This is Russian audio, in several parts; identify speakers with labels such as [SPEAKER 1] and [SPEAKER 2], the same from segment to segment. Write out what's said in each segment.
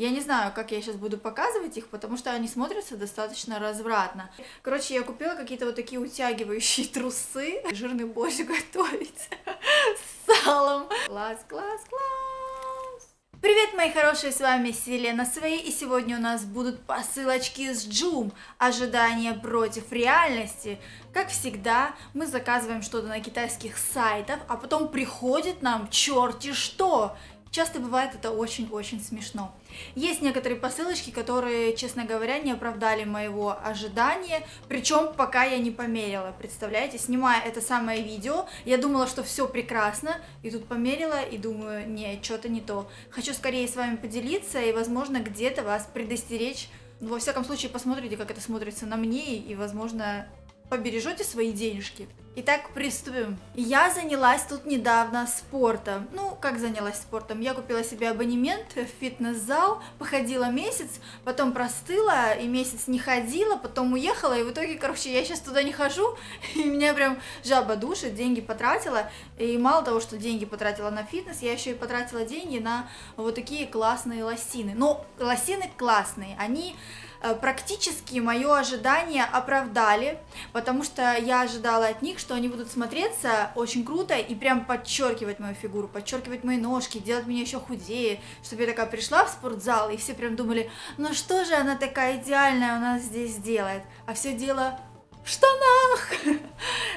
[SPEAKER 1] Я не знаю, как я сейчас буду показывать их, потому что они смотрятся достаточно развратно. Короче, я купила какие-то вот такие утягивающие трусы. Жирный борщ готовить с салом. Класс, класс, класс. Привет, мои хорошие, с вами Селена Свей, и сегодня у нас будут посылочки с Джум. Ожидание против реальности. Как всегда, мы заказываем что-то на китайских сайтах, а потом приходит нам черти что. Часто бывает это очень-очень смешно. Есть некоторые посылочки, которые, честно говоря, не оправдали моего ожидания, причем пока я не померила, представляете, снимая это самое видео, я думала, что все прекрасно, и тут померила, и думаю, не, что-то не то. Хочу скорее с вами поделиться и, возможно, где-то вас предостеречь, во всяком случае, посмотрите, как это смотрится на мне, и, возможно, побережете свои денежки. Итак, приступим. Я занялась тут недавно спортом. Ну, как занялась спортом? Я купила себе абонемент в фитнес-зал, походила месяц, потом простыла и месяц не ходила, потом уехала, и в итоге, короче, я сейчас туда не хожу, и меня прям жаба душит, деньги потратила, и мало того, что деньги потратила на фитнес, я еще и потратила деньги на вот такие классные лосины. Но лосины классные, они практически мое ожидание оправдали, потому что я ожидала от них, что они будут смотреться очень круто и прям подчеркивать мою фигуру, подчеркивать мои ножки, делать меня еще худее, чтобы я такая пришла в спортзал, и все прям думали, ну что же она такая идеальная у нас здесь делает, а все дело в штанах.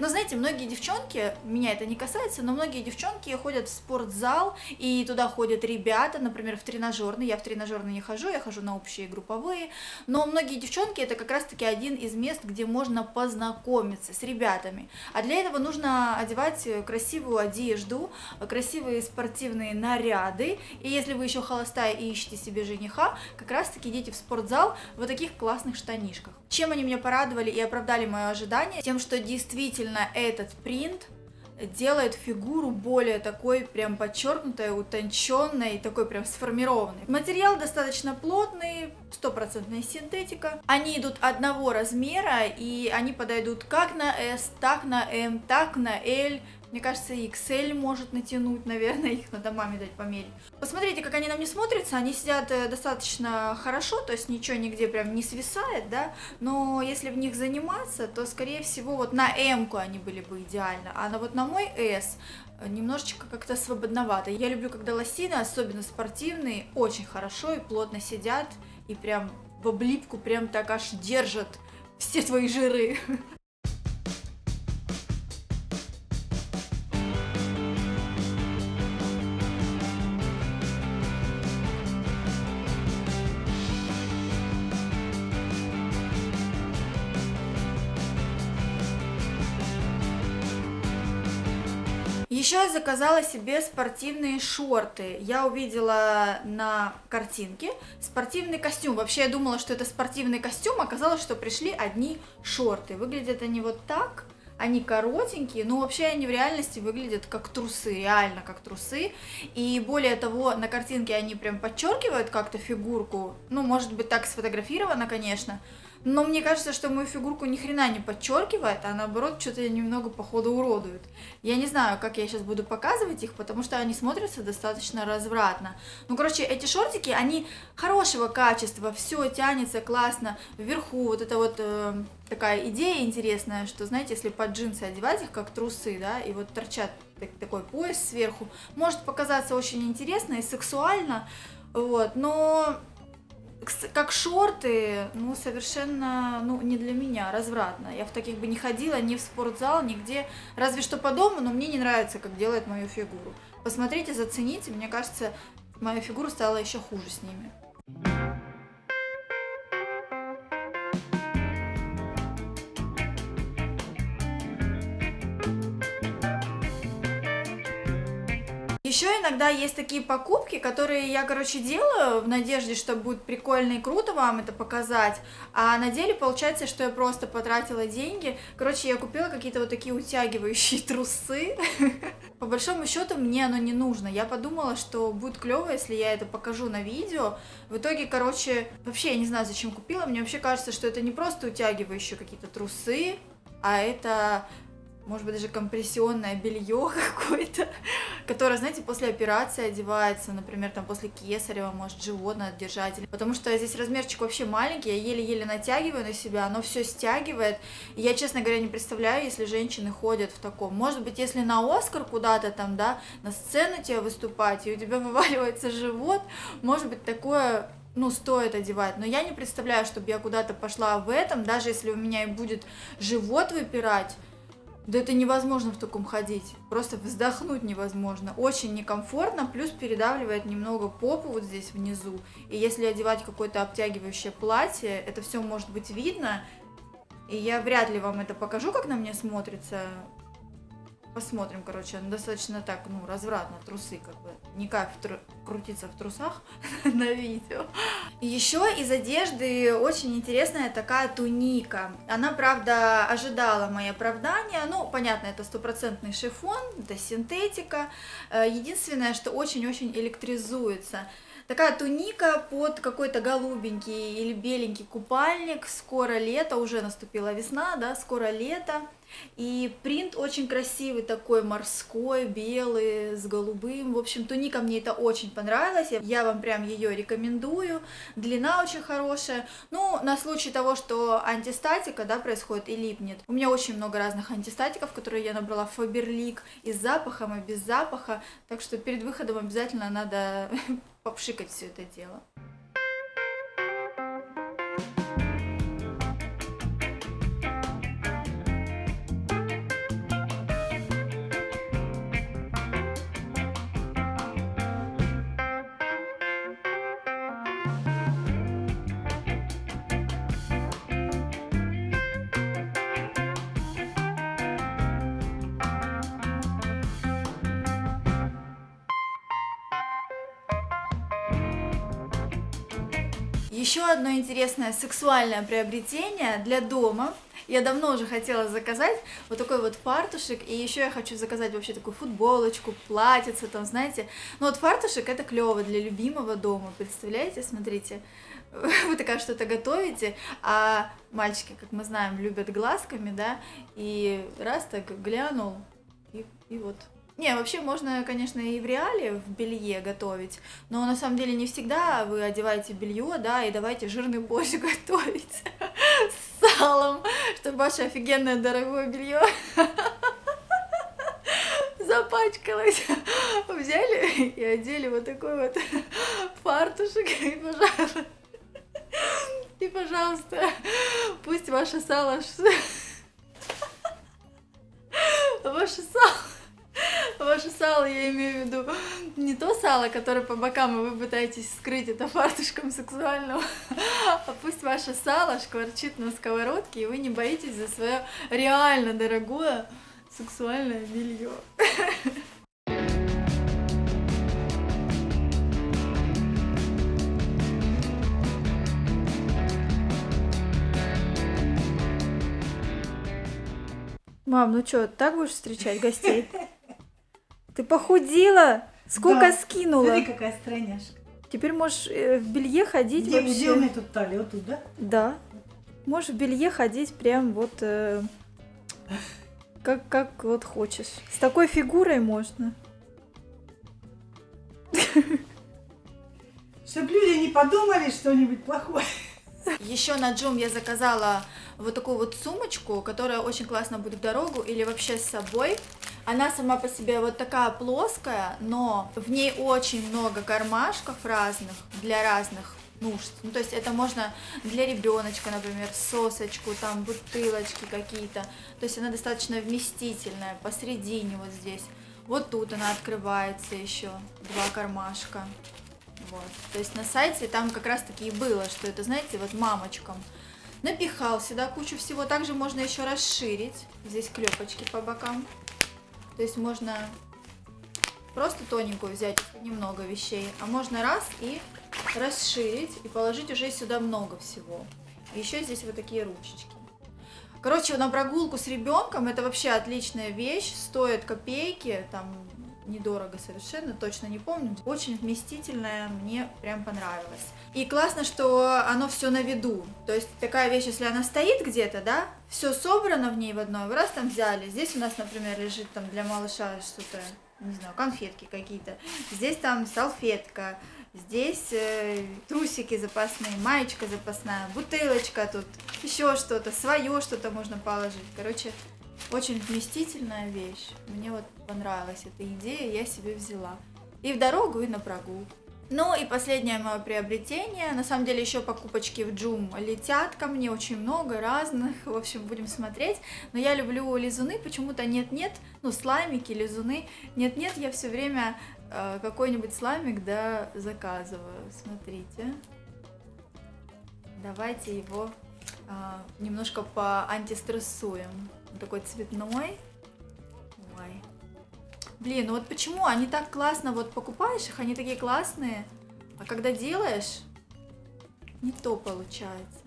[SPEAKER 1] Но знаете, многие девчонки, меня это не касается, но многие девчонки ходят в спортзал, и туда ходят ребята, например, в тренажерный. Я в тренажерный не хожу, я хожу на общие групповые. Но многие девчонки это как раз-таки один из мест, где можно познакомиться с ребятами. А для этого нужно одевать красивую одежду, красивые спортивные наряды. И если вы еще холостая и ищете себе жениха, как раз-таки идите в спортзал в вот таких классных штанишках. Чем они меня порадовали и оправдали мое ожидание? Тем, что действительно этот принт делает фигуру более такой прям подчеркнутой, утонченной, такой прям сформированной. Материал достаточно плотный, стопроцентная синтетика. Они идут одного размера, и они подойдут как на S, так на M, так на L, мне кажется, и XL может натянуть, наверное, их надо маме дать померить. Посмотрите, как они на мне смотрятся, они сидят э, достаточно хорошо, то есть ничего нигде прям не свисает, да, но если в них заниматься, то, скорее всего, вот на М они были бы идеально, а на вот на мой S э, немножечко как-то свободновато. Я люблю, когда лосины, особенно спортивные, очень хорошо и плотно сидят, и прям в облипку прям так аж держат все твои жиры. Еще я заказала себе спортивные шорты. Я увидела на картинке спортивный костюм. Вообще я думала, что это спортивный костюм, оказалось, что пришли одни шорты. Выглядят они вот так. Они коротенькие, но вообще они в реальности выглядят как трусы, реально как трусы. И более того, на картинке они прям подчеркивают как-то фигурку. Ну, может быть, так сфотографировано, конечно. Но мне кажется, что мою фигурку ни хрена не подчеркивает, а наоборот что-то немного походу уродует. Я не знаю, как я сейчас буду показывать их, потому что они смотрятся достаточно развратно. Ну, короче, эти шортики, они хорошего качества, все тянется классно вверху. Вот это вот э, такая идея интересная, что, знаете, если под джинсы одевать их как трусы, да, и вот торчат такой пояс сверху, может показаться очень интересно и сексуально, вот, но как шорты, ну, совершенно, ну, не для меня, развратно. Я в таких бы не ходила ни в спортзал, нигде, разве что по дому, но мне не нравится, как делает мою фигуру. Посмотрите, зацените, мне кажется, моя фигура стала еще хуже с ними. Еще иногда есть такие покупки, которые я, короче, делаю в надежде, что будет прикольно и круто вам это показать, а на деле получается, что я просто потратила деньги. Короче, я купила какие-то вот такие утягивающие трусы. По большому счету мне оно не нужно. Я подумала, что будет клево, если я это покажу на видео. В итоге, короче, вообще я не знаю, зачем купила. Мне вообще кажется, что это не просто утягивающие какие-то трусы, а это может быть, даже компрессионное белье какое-то, которое, знаете, после операции одевается, например, там после кесарева, может, живот держать. Потому что здесь размерчик вообще маленький, я еле-еле натягиваю на себя, оно все стягивает. И я, честно говоря, не представляю, если женщины ходят в таком. Может быть, если на Оскар куда-то там, да, на сцену тебе выступать, и у тебя вываливается живот, может быть, такое ну, стоит одевать. Но я не представляю, чтобы я куда-то пошла в этом, даже если у меня и будет живот выпирать, да это невозможно в таком ходить. Просто вздохнуть невозможно. Очень некомфортно, плюс передавливает немного попу вот здесь внизу. И если одевать какое-то обтягивающее платье, это все может быть видно. И я вряд ли вам это покажу, как на мне смотрится. Посмотрим, короче, ну, достаточно так, ну, развратно, трусы, как бы, не как в крутиться в трусах на видео. Еще из одежды очень интересная такая туника. Она, правда, ожидала мои оправдания, ну, понятно, это стопроцентный шифон, это синтетика. Э, единственное, что очень-очень электризуется. Такая туника под какой-то голубенький или беленький купальник. Скоро лето, уже наступила весна, да, скоро лето. И принт очень красивый такой, морской, белый, с голубым. В общем, туника мне это очень понравилась. Я вам прям ее рекомендую. Длина очень хорошая. Ну, на случай того, что антистатика, да, происходит и липнет. У меня очень много разных антистатиков, которые я набрала в Faberlic и с запахом, и без запаха. Так что перед выходом обязательно надо попшикать все это дело. Еще одно интересное сексуальное приобретение для дома. Я давно уже хотела заказать вот такой вот фартушек, и еще я хочу заказать вообще такую футболочку, платьице, там, знаете. Но вот фартушек это клево для любимого дома, представляете, смотрите. Вы такая что-то готовите, а мальчики, как мы знаем, любят глазками, да, и раз так глянул, и, и вот не, вообще можно, конечно, и в реале в белье готовить, но на самом деле не всегда вы одеваете белье, да, и давайте жирный борщ готовить с салом, чтобы ваше офигенное дорогое белье запачкалось. Взяли и одели вот такой вот фартушек и пожалуйста, и пожалуйста, пусть ваше сало ваше сало сало, я имею в виду не то сало, которое по бокам, и вы пытаетесь скрыть это фартушком сексуального, а пусть ваше сало шкварчит на сковородке, и вы не боитесь за свое реально дорогое сексуальное белье. Мам, ну что, так будешь встречать гостей? Ты похудела? Сколько да. скинула?
[SPEAKER 2] Смотри, какая стройняшка.
[SPEAKER 1] Теперь можешь э, в белье ходить
[SPEAKER 2] где,
[SPEAKER 1] вообще.
[SPEAKER 2] Где у меня тут талия? Вот тут, да?
[SPEAKER 1] Да. Можешь в белье ходить прям вот э, как, как вот хочешь. С такой фигурой можно.
[SPEAKER 2] Чтоб люди не подумали что-нибудь плохое.
[SPEAKER 1] Еще на Джум я заказала вот такую вот сумочку, которая очень классно будет в дорогу или вообще с собой. Она сама по себе вот такая плоская, но в ней очень много кармашков разных для разных нужд. Ну, то есть это можно для ребеночка, например, сосочку, там бутылочки какие-то. То есть она достаточно вместительная посередине вот здесь. Вот тут она открывается еще, два кармашка. Вот. То есть на сайте там как раз таки и было, что это, знаете, вот мамочкам напихал сюда кучу всего. Также можно еще расширить. Здесь клепочки по бокам. То есть можно просто тоненькую взять, немного вещей, а можно раз и расширить и положить уже сюда много всего. Еще здесь вот такие ручечки. Короче, на прогулку с ребенком это вообще отличная вещь, стоит копейки, там недорого совершенно, точно не помню. Очень вместительное, мне прям понравилось. И классно, что оно все на виду. То есть такая вещь, если она стоит где-то, да, все собрано в ней в одной, раз там взяли. Здесь у нас, например, лежит там для малыша что-то, не знаю, конфетки какие-то. Здесь там салфетка, здесь э, трусики запасные, маечка запасная, бутылочка тут, еще что-то, свое что-то можно положить. Короче, очень вместительная вещь. Мне вот понравилась эта идея, я себе взяла. И в дорогу, и на прогулку. Ну и последнее мое приобретение. На самом деле еще покупочки в Джум летят ко мне очень много разных. В общем, будем смотреть. Но я люблю лизуны, почему-то нет-нет, ну слаймики, лизуны. Нет-нет, я все время э, какой-нибудь слаймик, да, заказываю. Смотрите. Давайте его э, немножко поантистрессуем. Он такой цветной. Ой. Блин, ну вот почему они так классно, вот покупаешь их, они такие классные, а когда делаешь, не то получается.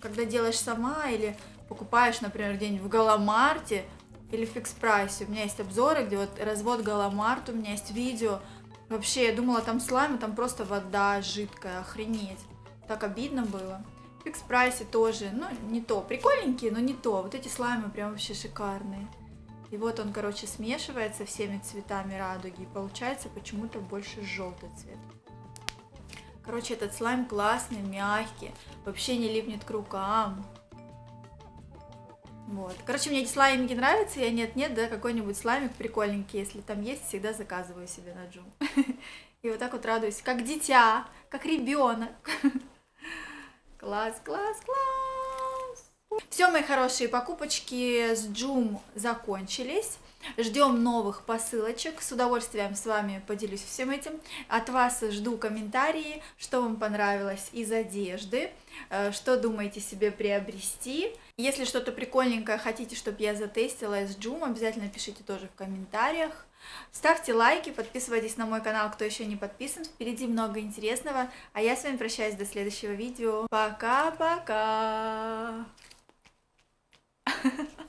[SPEAKER 1] Когда делаешь сама или покупаешь, например, где-нибудь в Галамарте или в Фикс Прайсе. У меня есть обзоры, где вот развод Галамарт, у меня есть видео. Вообще, я думала, там слайм, а там просто вода жидкая, охренеть. Так обидно было. В Фикс Прайсе тоже, ну, не то. Прикольненькие, но не то. Вот эти слаймы прям вообще шикарные. И вот он, короче, смешивается всеми цветами радуги, и получается почему-то больше желтый цвет. Короче, этот слайм классный, мягкий, вообще не липнет к рукам. Вот. Короче, мне эти слаймики нравятся, я нет-нет, да, какой-нибудь слаймик прикольненький, если там есть, всегда заказываю себе на джум. И вот так вот радуюсь, как дитя, как ребенок. Класс, класс, класс. Все, мои хорошие покупочки с Джум закончились. Ждем новых посылочек. С удовольствием с вами поделюсь всем этим. От вас жду комментарии, что вам понравилось из одежды, э, что думаете себе приобрести. Если что-то прикольненькое хотите, чтобы я затестила из Джум, обязательно пишите тоже в комментариях. Ставьте лайки, подписывайтесь на мой канал, кто еще не подписан. Впереди много интересного. А я с вами прощаюсь до следующего видео. Пока-пока! Ha ha ha.